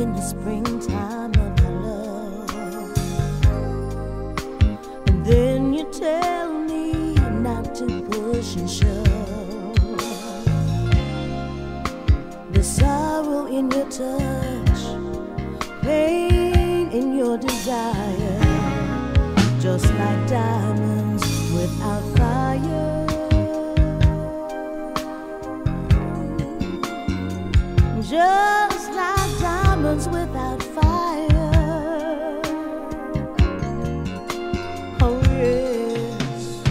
my in the springtime of our love. And then you tell me not to push and shove. The sorrow in your touch, pain in your desire, just like diamonds without fire. just diamonds without fire. Oh, yes.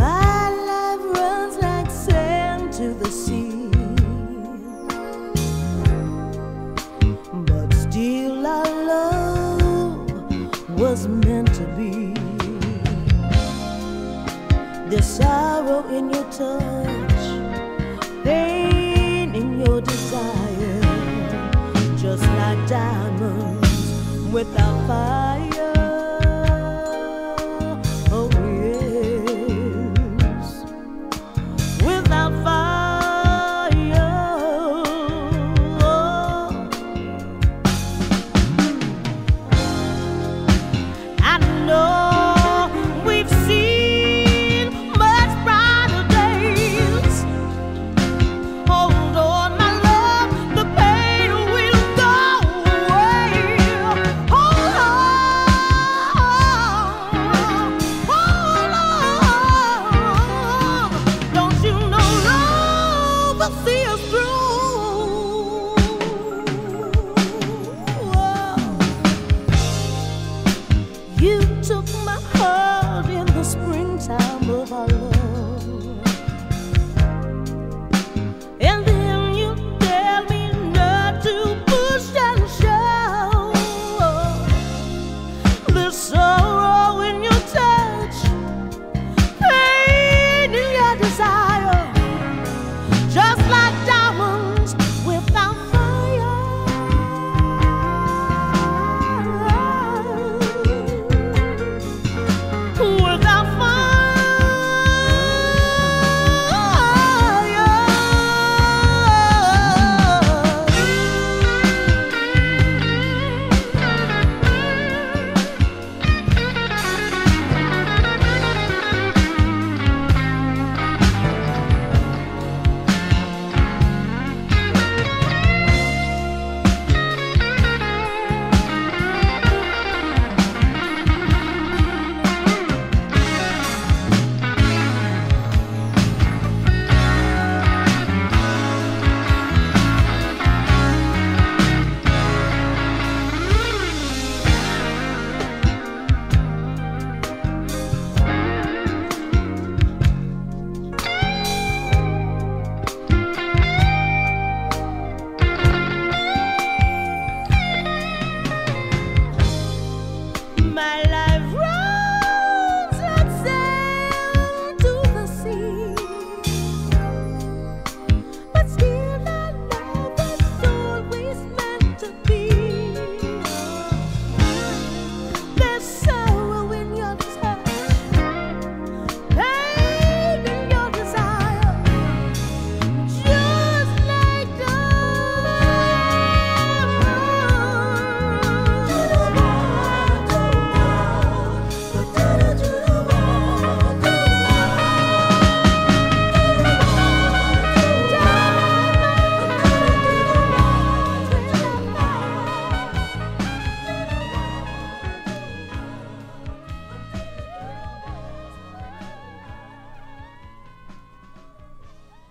My life runs like sand to the sea. But still, our love was meant to be. There's sorrow in your touch, desire, just like diamonds without fire. follow.